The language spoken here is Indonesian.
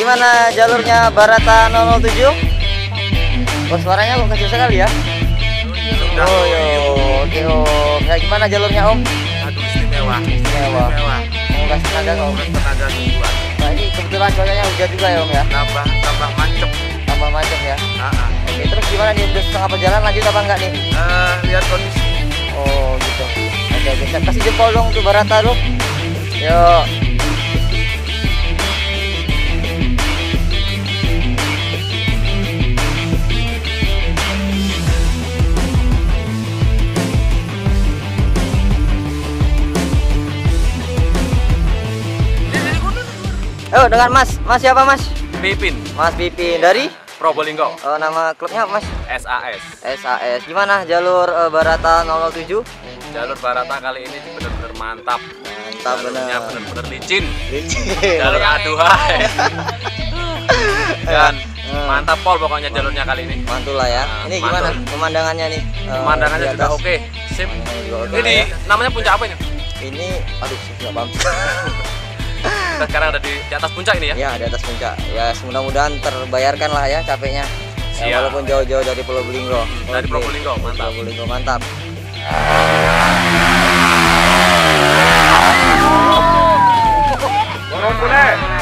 gimana jalurnya Barata 007? Oh, suaranya kok kecil sekali ya? Oh, yo, oke Om. Ya gimana jalurnya Om? Aduh istimewa. Istimewa. Mau kasih tenaga Om? Tenaga sungguhan. Nah ini kebetulan cuacanya hujan juga ya Om ya? Tambah tambah mancep. Tambah macam ya? Ah. Oke, terus gimana nih? Udah setengah perjalanan lanjut apa enggak nih? Eh, lihat kondisi. Oh gitu. Oke, oke. Kasih jempol dong tuh Barata tuh. Yuk. Oh, dengan Mas. Mas siapa Mas? Pipin Mas Pipin dari Probolinggo oh, nama klubnya apa, Mas? SAS. SAS. Gimana jalur eh, Barata 007? Jalur Barata kali ini benar-benar mantap. Mantap Jalurnya benar. benar-benar licin. Licin. Jalur aduhai. Dan Hmm. mantap pol pokoknya jalurnya kali ini. Mantul lah ya. Nah, Ini gimana mantul. pemandangannya nih? Eh, Pemandangannya juga atas. oke. Sip. Juga oke Ini ya. namanya puncak apa ini? Ini aduh nggak paham kita sekarang ada di, di atas puncak ini ya? Ya, di atas puncak. Ya, mudah-mudahan terbayarkan lah ya capeknya. Ya, walaupun jauh-jauh dari Pulau Belinggo. Dari Pulau Belinggo, mantap. Pulau Belinggo, mantap. Borobudur.